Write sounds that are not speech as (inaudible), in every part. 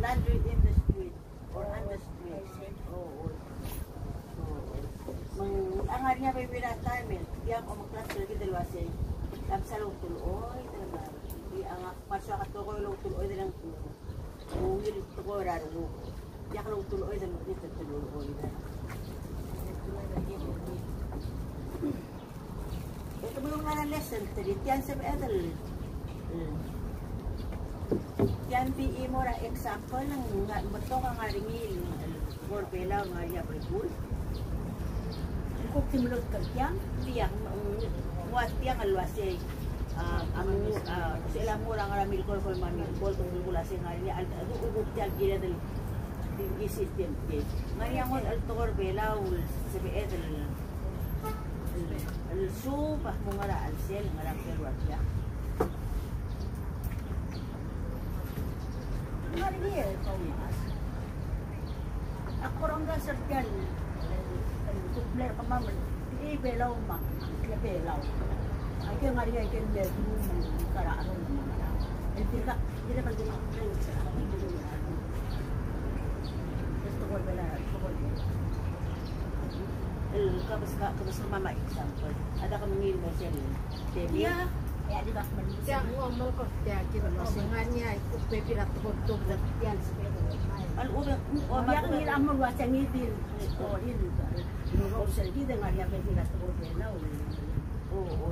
laundry in the street or on the street. Oo. Mang ang ari nga baby na time eh. Di ako magklas lagi dalawa say. Lab sa log tuloy talaga. Di ang pasyo ka to ko log tuloy dalang ko. Oo, yun to ko raro. Di ako log tuloy dalang dito tuloy Ito mo yung nga lesson, tadi yan sa edal. Hmm. Yan PE mo ra example ng nga bato ka nga ringil for pela nga ya prekul. Kung timulot ka yan, tiyak wat tiyak uh, ang uh, sila mo ra nga mil ko ko mami ko ko gula sing nga ni al ugug tiyak gila del di system ke. Nga mo al tokor pela ul sa edal. Al supa mo nga ra al sel nga ra at Maria, Thomas. Ako rin nga sa dyan, kupler ka maman, di belaw ma, di belaw. Ay kaya Maria, kaya hindi mo karaan ng mga na. Eh, di ka, di na pag sa akin, di na Gusto ko ba na, gusto ko ba El kabas ka kabas ka mama example. Ada ka ni. Debbie. Yeah. Ya di bak man. Siya ngomong ko siya kita masingan niya ko pepirat ko to yan Al uba o ya ngi am mo wa changi dil o il no ro sa di de ngaria pepirat ko de na o o o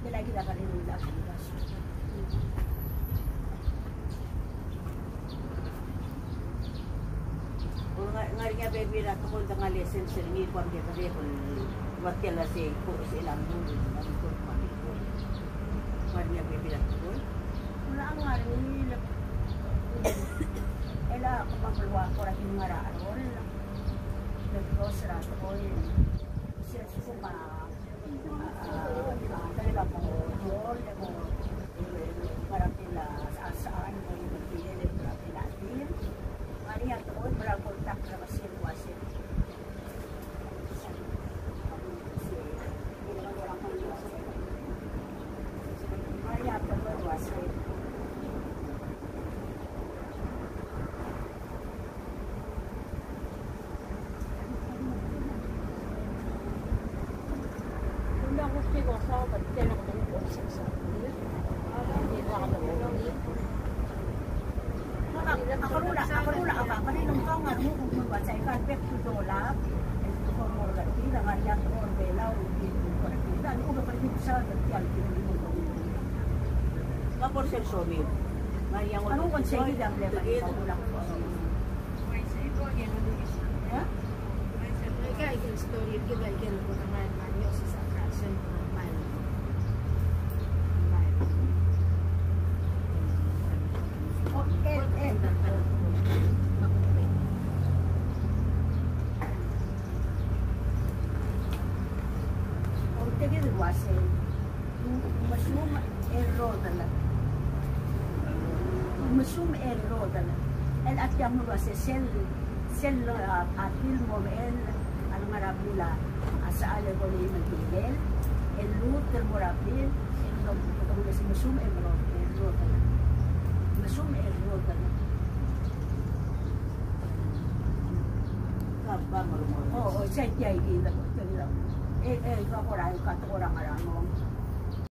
de la kita kali ni la ngari nga baby ra ko ta nga lesson sa ni ko ang kaya ko wat kala si ko silang mo ngari ko (coughs) ko nga baby ra ko wala ang ngari ni ela ko magluwa ko ra kin ngara aron nagros ra ko siya ko pa talaga mo yol mo para pila saan mo yung pili para pila din Maria tuon para kontak na masin wasin. Maria tuon wasin. Hindi ako sigo sa ba't kaya ako tungkol sa sa Hindi ako tungkol ako rula, ako rula apa, paninong kau nga mo kung mga sa ikarpet to dolap, ito ko mo gati, na nga yan ko ang belaw, dito ko na kita, ano ko pa rin sa gatiyan, pinili mo Nga por ser somi. Ngari nga Anong konsegi dang lema ito ko lang po? Ha? Kaya ikan story kita ikan ko naman manyo sa sakrasan naman. O, eh, eh. O, tigil wase. Masum erro dala. Masum erro dala. El at yang mo wase sel sel atil mo el ang marabula asa ale ko ni magigel. El lut del morabil el no ko ko si masum erro erro dala. Masum erro dala. Kaba mo mo. Oo, siya. Eh, eh, ko ko rai ka to orang orang mo.